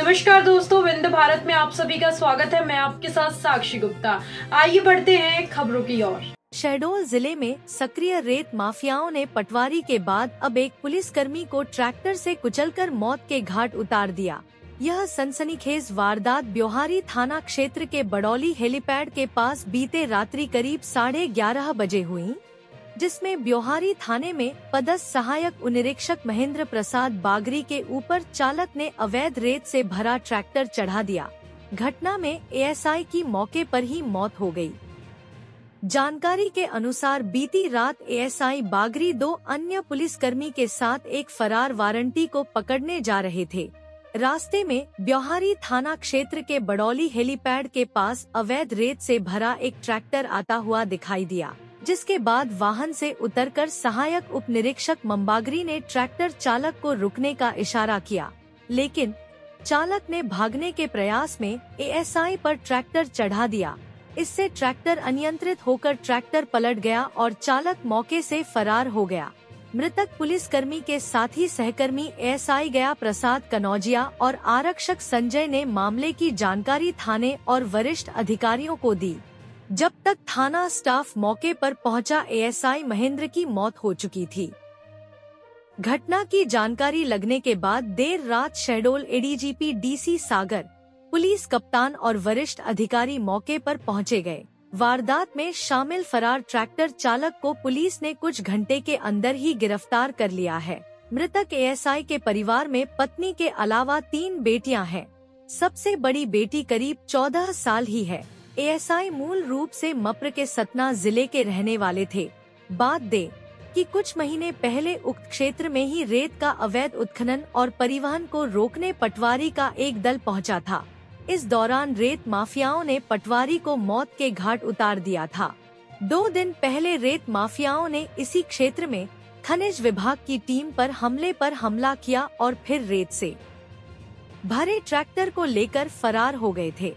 नमस्कार दोस्तों विंध्य भारत में आप सभी का स्वागत है। मैं आपके साथ साक्षी गुप्ता। आइए बढ़ते हैं खबरों की ओर। शहडोल ज़िले में सक्रिय रेत माफियाओं ने पटवारी के बाद अब एक पुलिसकर्मी को ट्रैक्टर से कुचलकर मौत के घाट उतार दिया। यह सनसनीखेज वारदात ब्योहारी थाना क्षेत्र के बडौली हेलीपैड के पास बीते रात्रि करीब साढ़े ग्यारह बजे हुई। जिसमें ब्योहारी थाने में पदस्थ सहायक उनिरीक्षक महेंद्र प्रसाद बागरी के ऊपर चालक ने अवैध रेत से भरा ट्रैक्टर चढ़ा दिया। घटना में एएसआई की मौके पर ही मौत हो गई। जानकारी के अनुसार बीती रात एएसआई बागरी दो अन्य पुलिसकर्मी के साथ एक फरार वारंटी को पकड़ने जा रहे थे। रास्ते में ब्योहारी थाना क्षेत्र के बडौली हेलीपैड के पास अवैध रेत से भरा एक ट्रैक्टर आता हुआ दिखाई दिया। जिसके बाद वाहन से उतरकर सहायक उप निरीक्षक मम्बागरी ने ट्रैक्टर चालक को रुकने का इशारा किया। लेकिन, चालक ने भागने के प्रयास में एएसआई पर ट्रैक्टर चढ़ा दिया। इससे ट्रैक्टर अनियंत्रित होकर ट्रैक्टर पलट गया और चालक मौके से फरार हो गया। मृतक पुलिसकर्मी के साथी सहकर्मी एएसआई गया प्रसाद कनौजिया और आरक्षक संजय ने मामले की जानकारी थाने और वरिष्ठ अधिकारियों को दी। जब तक थाना स्टाफ मौके पर पहुँचा एएसआई महेंद्र की मौत हो चुकी थी। घटना की जानकारी लगने के बाद देर रात Shahdol ADGP DC Sagar, police कप्तान और वरिष्ठ अधिकारी मौके पर पहुँचे गए। वारदात में शामिल फरार ट्रैक्टर चालक को पुलिस ने कुछ घंटे के अंदर ही गिरफ़्तार कर लिया है। मृतक एएसआई के परिवार में पत्नी के अलावा तीन बेटियाँ हैं। सबसे बड़ी बेटी करीब चौदह साल ही है। एएसआई मूल रूप से मप्र के सतना ज़िले के रहने वाले थे। बात दे कि कुछ महीने पहले उक्त क्षेत्र में ही रेत का अवैध उत्खनन और परिवहन को रोकने पटवारी का एक दल पहुँचा था। इस दौरान रेत माफियाओं ने पटवारी को मौत के घाट उतार दिया था। दो दिन पहले रेत माफियाओं ने इसी क्षेत्र में खनिज विभाग की टीम पर हमले पर हमला किया और फिर रेत से भरे ट्रैक्टर को लेकर फरार हो गए थे।